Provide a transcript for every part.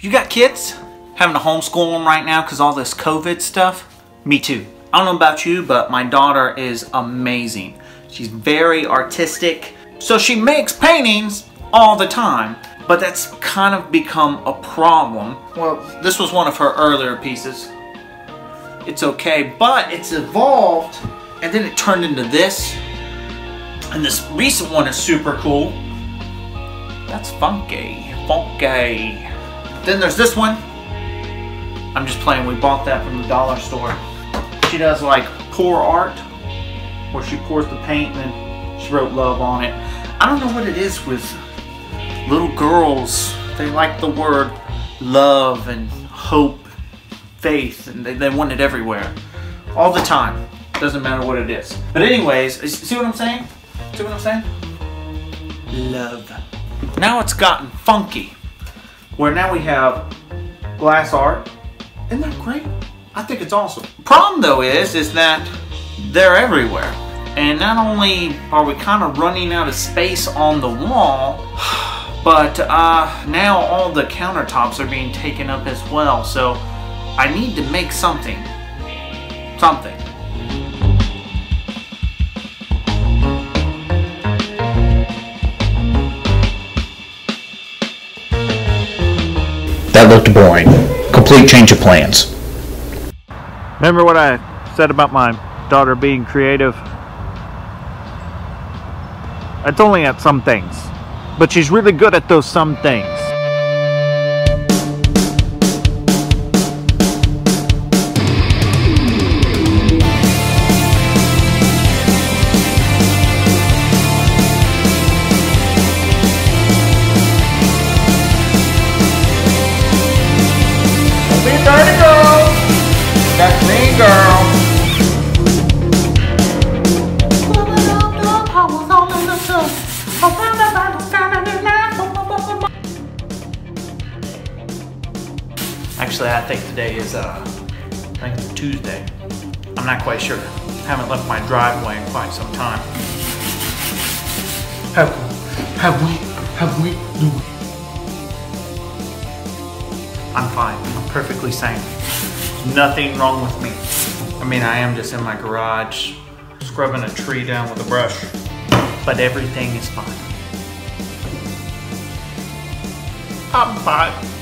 You got kids? Having to homeschool them right now because all this COVID stuff? Me too. I don't know about you, but my daughter is amazing. She's very artistic. So she makes paintings all the time, but that's kind of become a problem. Well, this was one of her earlier pieces. It's okay, but it's evolved and then it turned into this. And this recent one is super cool. That's funky, funky. Then there's this one. I'm just playing, we bought that from the dollar store. She does like pour art, where she pours the paint and then she wrote love on it. I don't know what it is with little girls. They like the word love and hope, faith, and they, they want it everywhere. All the time. Doesn't matter what it is. But anyways, see what I'm saying? See what I'm saying? Love. Now it's gotten funky. Where now we have glass art. Isn't that great? I think it's awesome. Problem though is, is that they're everywhere. And not only are we kind of running out of space on the wall, but uh, now all the countertops are being taken up as well. So I need to make something. Something. That looked boring. Complete change of plans. Remember what I said about my daughter being creative? It's only at some things, but she's really good at those some things. Actually, I think today is, uh, I think it's Tuesday. I'm not quite sure. I Haven't left my driveway in quite some time. Have, we? have we, have we, no. I'm fine. I'm perfectly sane. Nothing wrong with me. I mean, I am just in my garage scrubbing a tree down with a brush, but everything is fine. I'm fine.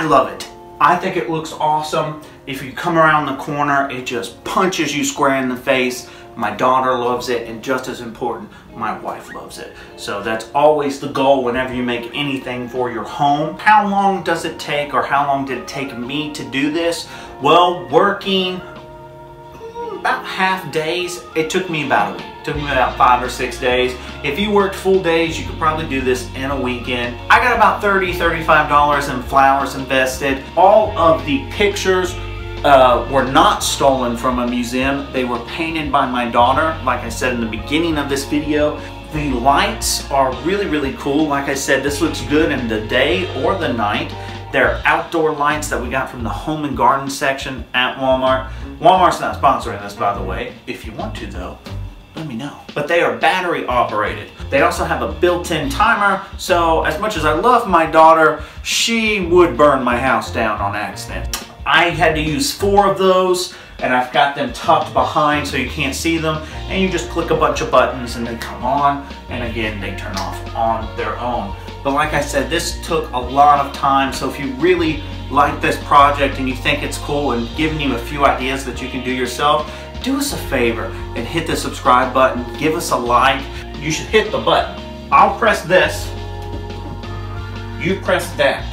I love it. I think it looks awesome. If you come around the corner, it just punches you square in the face. My daughter loves it, and just as important, my wife loves it. So that's always the goal whenever you make anything for your home. How long does it take, or how long did it take me to do this? Well, working about half days. It took me about a week. It took me about five or six days. If you worked full days, you could probably do this in a weekend. I got about $30, $35 in flowers invested. All of the pictures uh, were not stolen from a museum. They were painted by my daughter, like I said in the beginning of this video. The lights are really, really cool. Like I said, this looks good in the day or the night. They're outdoor lights that we got from the home and garden section at Walmart. Walmart's not sponsoring this, by the way. If you want to, though, let me know. But they are battery operated. They also have a built-in timer, so as much as I love my daughter, she would burn my house down on accident. I had to use four of those and I've got them tucked behind so you can't see them and you just click a bunch of buttons and they come on and again they turn off on their own. But like I said, this took a lot of time so if you really like this project and you think it's cool and giving you a few ideas that you can do yourself, do us a favor and hit the subscribe button, give us a like. You should hit the button. I'll press this, you press that.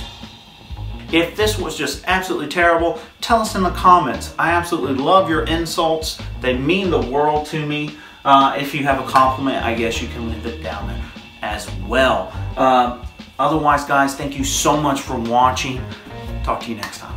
If this was just absolutely terrible, tell us in the comments. I absolutely love your insults. They mean the world to me. Uh, if you have a compliment, I guess you can leave it down there as well. Uh, otherwise, guys, thank you so much for watching. Talk to you next time.